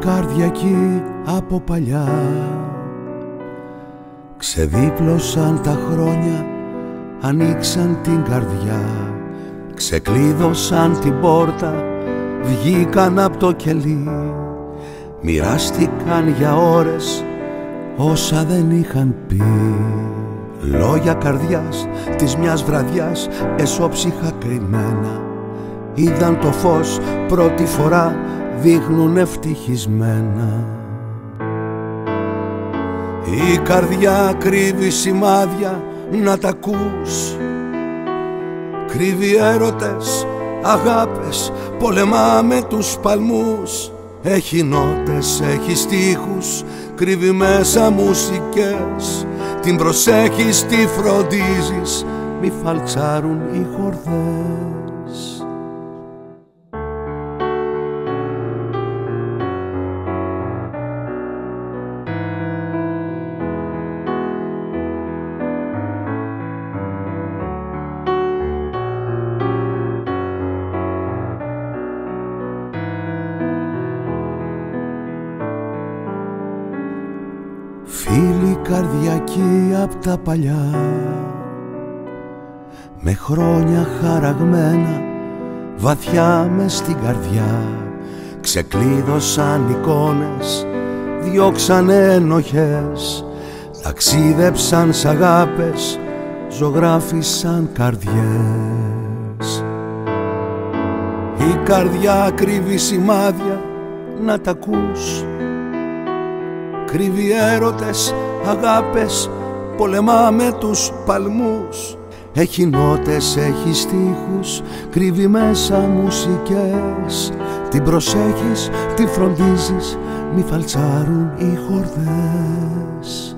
καρδιακοί από παλιά Ξεδίπλωσαν τα χρόνια, ανοίξαν την καρδιά Ξεκλείδωσαν την πόρτα, βγήκαν από το κελί Μοιράστηκαν για ώρες όσα δεν είχαν πει. Λόγια καρδιάς της μιας βραδιάς εσώψυχα κρυμμένα Είδαν το φως πρώτη φορά δείχνουν ευτυχισμένα. Η καρδιά κρύβει σημάδια να τα ακούς. Κρύβει έρωτες, αγάπες, πολεμά με τους παλμούς. Έχει νότες, έχει στίχους, κρύβει μέσα μουσικές. Την προσέχεις, τη φροντίζεις, μη φαλτσάρουν οι χορδές Φίλοι καρδιακοί απ' τα παλιά. Με χρόνια χαραγμένα βαθιά μες στην καρδιά. Ξεκλείδωσαν εικόνες, διώξαν ενοχές. Ταξίδεψαν σ' αγάπες, ζωγράφισαν καρδιές. Η καρδιά κρύβει σημάδια να τα ακούς Κρύβει έρωτες, αγάπες, πολεμά με τους παλμούς. Έχει νότες, έχει στίχους, κρύβει μέσα μουσικές. Την προσέχεις, τη φροντίζεις, μη φαλτσάρουν οι χορδές